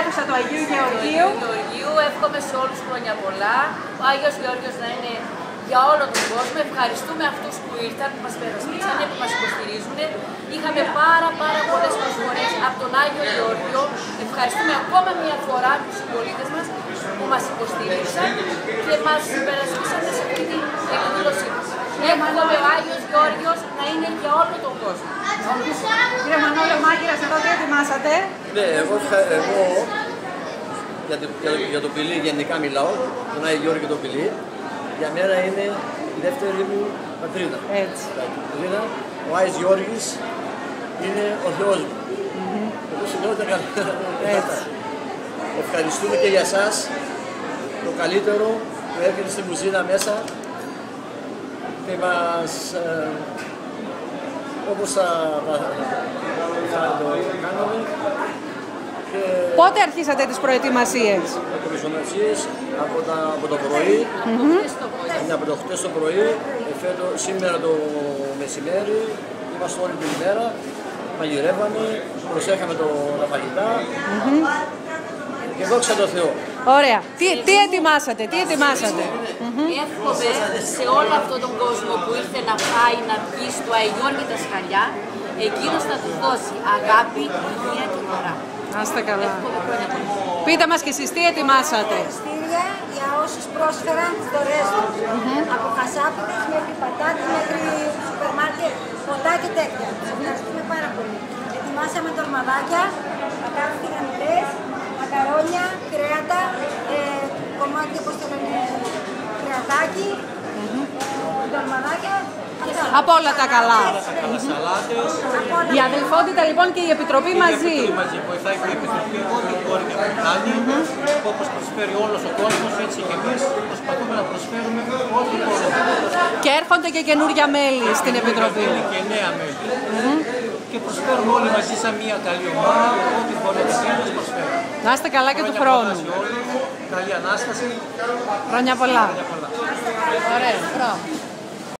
αίθουσα του Αγίου Γεωργίου. Γεωργίου. Εύχομαι σε όλους χρόνια πολλά. Ο Άγιος Γεώργιος να είναι για όλο τον κόσμο. Ευχαριστούμε αυτούς που ήρθαν, που μας περασπίσανε, που μας υποστηρίζουν. Είχαμε πάρα πάρα πολλές προσφορές από τον Άγιο Γεώργιο. Ευχαριστούμε ακόμα μια φορά τους συμπολίτες μας που μας υποστήριξαν και μας περασπίσανε σε αυτή την εκδήλωσή μας. Εύχομαι ο Άγιος Γεώργιος να είναι για όλο τον κόσμο. Κύριε Μανώλη, ο Μάγειρας, εδώ τι ετοιμάσατε; Ναι, εγώ, ευχα- εγώ για, το, για, το- για το πυλί γενικά μιλάω, τον Άγιο Γιώργο και το πυλί. Για μένα είναι η δεύτερη μου πατρίδα. Έτσι. Η πατρίδα, ο Άης Γιώργης είναι ο Θεός μου. Εγώ σου λέω τα καλά. Ευχαριστούμε και για σας το καλύτερο που έρχεται στη μουζίνα μέσα και μας ε, όπως θα, θα, θα το κάνουμε και Πότε αρχίσατε τις προετοιμασίες; από τις ονασίες από, τα, από το πρωί, είναι από το χτες το πρωί, ε, φέτο, σήμερα το μεσημέρι, είμαστε όλη την ημέρα, μαγειρεύαμε, προσέχαμε το, τα φαγητά και δόξα τω Θεώ. Ωραία. Τι, τι ετοιμάσατε, τι ετοιμάσατε; Εύχομαι σε όλο αυτόν τον κόσμο που ήρθε να φάει, να βγει στο Αϊγιώργη τα σκαλιά, εκείνος θα του δώσει αγάπη, υγεία και χαρά. Να είστε καλά. Εύχομαι χρόνια πολλά. Πείτε μας και εσείς τι ετοιμάσατε. Ευχαριστήρια για όσους πρόσφεραν τις δωρές τους. Από χασάπιδες μέχρι πατάτι, μέχρι σούπερ μάρκετ, ποτά και τέτοια. Τους ευχαριστούμε πάρα πολύ. Ετοιμάσαμε ντορμαδάκια, πατάτες τηγανιτές, μακαρόνια, κρέατα, ε, κομμάτια όπως το λένε, κρεατάκι, ε, ντορμαδάκια. Αυτά. Από όλα τα καλά. Σαλάτες, Από όλα. Η αδελφότητα λοιπόν και η Επιτροπή μαζί. μαζί βοηθάει και η Επιτροπή ό,τι μπορεί να κάνει. Όπως προσφέρει όλος ο κόσμος, έτσι και εμείς προσπαθούμε να προσφέρουμε ό,τι μπορούμε. Και έρχονται και καινούργια μέλη στην Επιτροπή. Είναι και νέα μέλη. Και προσφέρουμε όλοι μαζί σαν μια καλή ομάδα, ό,τι μπορεί να κάνει, να προσφέρουμε. Να είστε καλά και του Χρόνια πολλά χρόνου. Σε όλους. Καλή Ανάσταση. Χρόνια πολλά. Χρόνια πολλά. Ωραία. μπράβο.